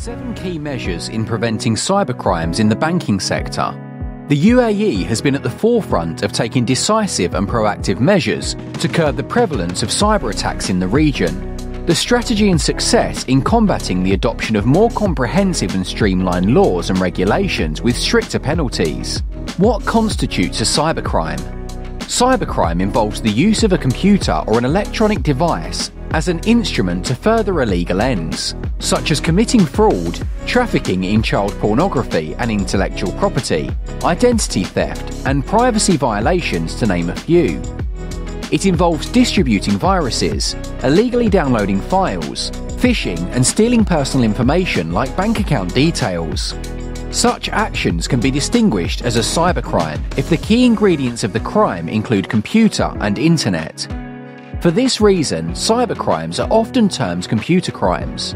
Seven key measures in preventing cybercrimes in the banking sector. The UAE has been at the forefront of taking decisive and proactive measures to curb the prevalence of cyber attacks in the region. The strategy and success in combating the adoption of more comprehensive and streamlined laws and regulations with stricter penalties. What constitutes a cybercrime? Cybercrime involves the use of a computer or an electronic device as an instrument to further illegal ends, such as committing fraud, trafficking in child pornography and intellectual property, identity theft, and privacy violations, to name a few. It involves distributing viruses, illegally downloading files, phishing, and stealing personal information like bank account details. Such actions can be distinguished as a cybercrime if the key ingredients of the crime include computer and internet. For this reason, cybercrimes are often termed computer crimes.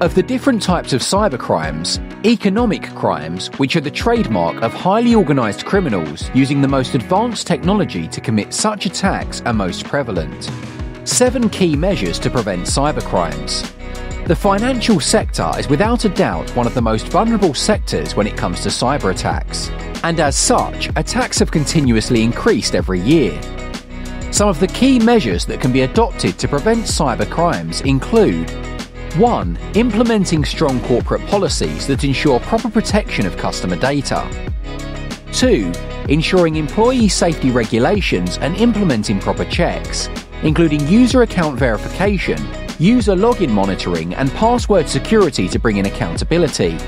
Of the different types of cybercrimes, economic crimes, which are the trademark of highly organised criminals using the most advanced technology to commit such attacks, are most prevalent. Seven key measures to prevent cybercrimes. The financial sector is without a doubt one of the most vulnerable sectors when it comes to cyber attacks, and as such, attacks have continuously increased every year. Some of the key measures that can be adopted to prevent cyber crimes include 1. Implementing strong corporate policies that ensure proper protection of customer data. 2. Ensuring employee safety regulations and implementing proper checks, including user account verification, user login monitoring, and password security to bring in accountability.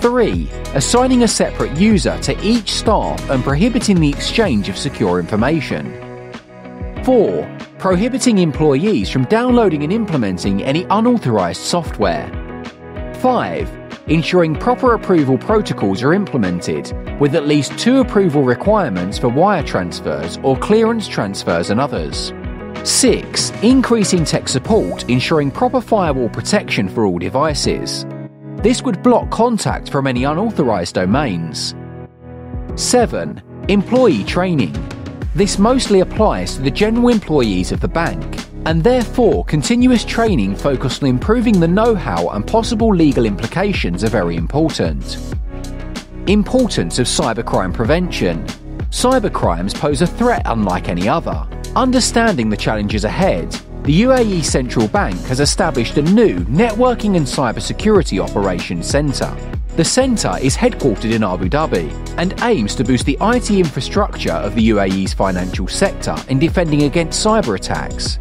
3. Assigning a separate user to each staff and prohibiting the exchange of secure information. 4. Prohibiting employees from downloading and implementing any unauthorized software. 5. Ensuring proper approval protocols are implemented, with at least two approval requirements for wire transfers or clearance transfers and others. 6. Increasing tech support, ensuring proper firewall protection for all devices. This would block contact from any unauthorized domains. 7. Employee training this mostly applies to the general employees of the bank, and therefore continuous training focused on improving the know-how and possible legal implications are very important. Importance of cybercrime prevention. Cybercrimes pose a threat unlike any other. Understanding the challenges ahead, the UAE Central Bank has established a new Networking and Cybersecurity Operations Centre the centre is headquartered in Abu Dhabi and aims to boost the IT infrastructure of the UAE's financial sector in defending against cyber attacks.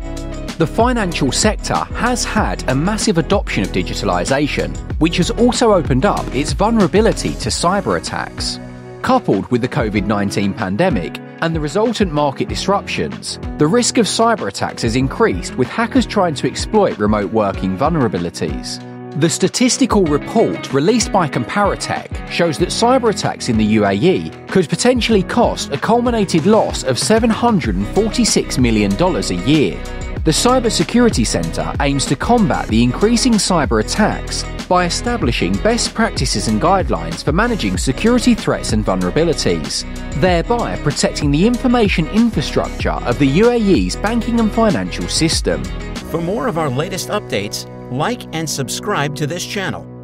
The financial sector has had a massive adoption of digitalisation, which has also opened up its vulnerability to cyber attacks. Coupled with the COVID 19 pandemic and the resultant market disruptions, the risk of cyber attacks has increased with hackers trying to exploit remote working vulnerabilities. The statistical report released by Comparitech shows that cyber attacks in the UAE could potentially cost a culminated loss of $746 million a year. The Cybersecurity Centre aims to combat the increasing cyber attacks by establishing best practices and guidelines for managing security threats and vulnerabilities, thereby protecting the information infrastructure of the UAE's banking and financial system. For more of our latest updates, like and subscribe to this channel.